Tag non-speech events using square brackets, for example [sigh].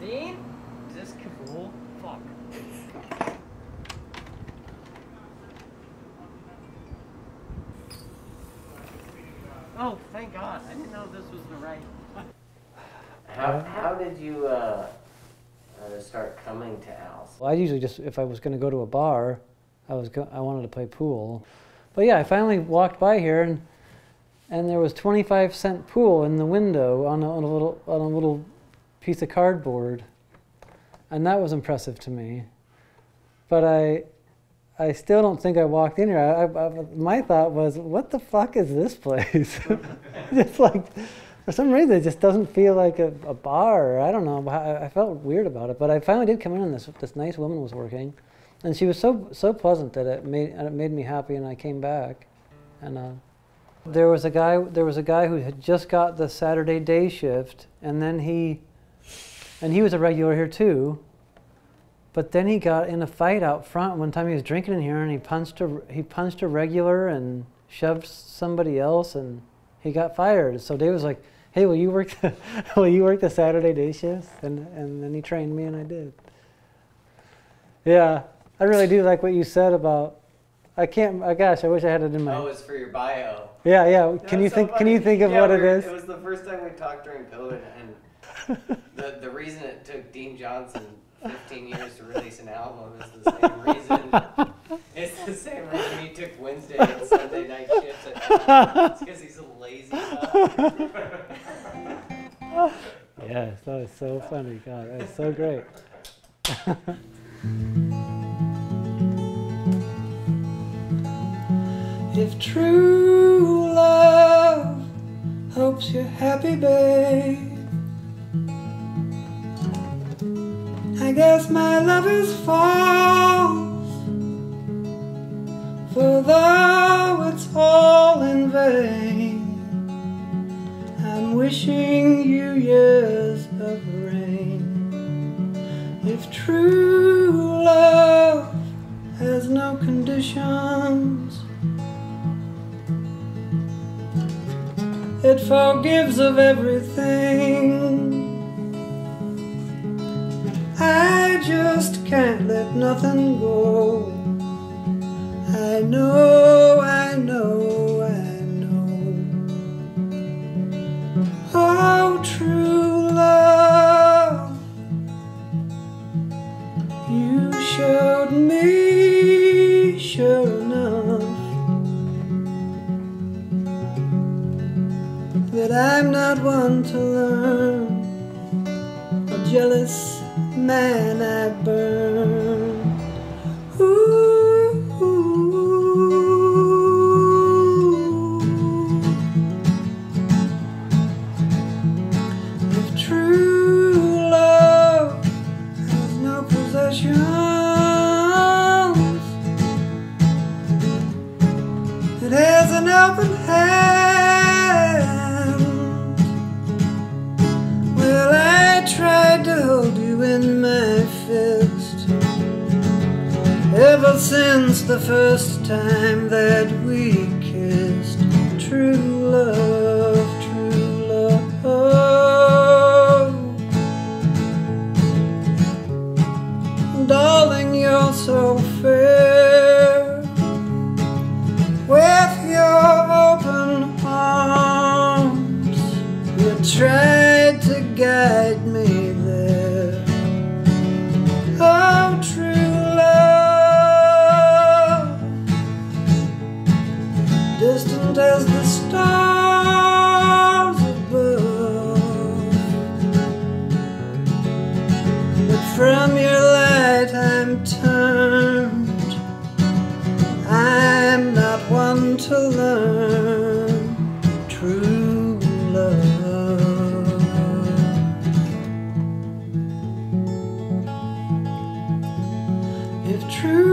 Dean? Is this cool? Fuck. Oh, thank God. I didn't know this was the right. [sighs] How, how did you uh, uh, start coming to Al's? Well, I usually just, if I was going to go to a bar, I was go- I wanted to play pool. But yeah, I finally walked by here and and there was 25 cent pool in the window on a, on a little on a little piece of cardboard, and that was impressive to me. But I I still don't think I walked in here. I, I, my thought was, what the fuck is this place? [laughs] just like, for some reason, it just doesn't feel like a, a bar. I don't know. I, I felt weird about it. But I finally did come in, and this this nice woman was working, and she was so so pleasant that it made it made me happy, and I came back, and. Uh, there was a guy. There was a guy who had just got the Saturday day shift, and then he, and he was a regular here too. But then he got in a fight out front one time. He was drinking in here, and he punched a he punched a regular and shoved somebody else, and he got fired. So Dave was like, "Hey, will you work the [laughs] will you work the Saturday day shift?" And and then he trained me, and I did. Yeah, I really do like what you said about. I can't. I gosh, I wish I had it in my. Oh, it's for your bio. Yeah, yeah. Can you That's so think? Can you think of Yeah, what it we were- is? It was the first time we talked during COVID, and [laughs] the the reason it took Dean Johnson 15 years to release an album is the same reason. It's the same reason he took Wednesday and Sunday night shifts at It's because he's a lazy fuck. [laughs] Yes, that was so funny. God, that was so great. [laughs] if true love hopes you're happy, babe, I guess my love is false. For though it's all in vain, I'm wishing you years of rain. If true love has no conditions, it forgives of everything. I just can't let nothing go. I know, I know, I know. Oh, true Not one to learn. A jealous man I burn. Ooh. Since the first time that we kissed. True love, true love. Darling, you're so fair with your open arms. You tried stars above. But from your light I'm turned. I'm not one to learn true love. If true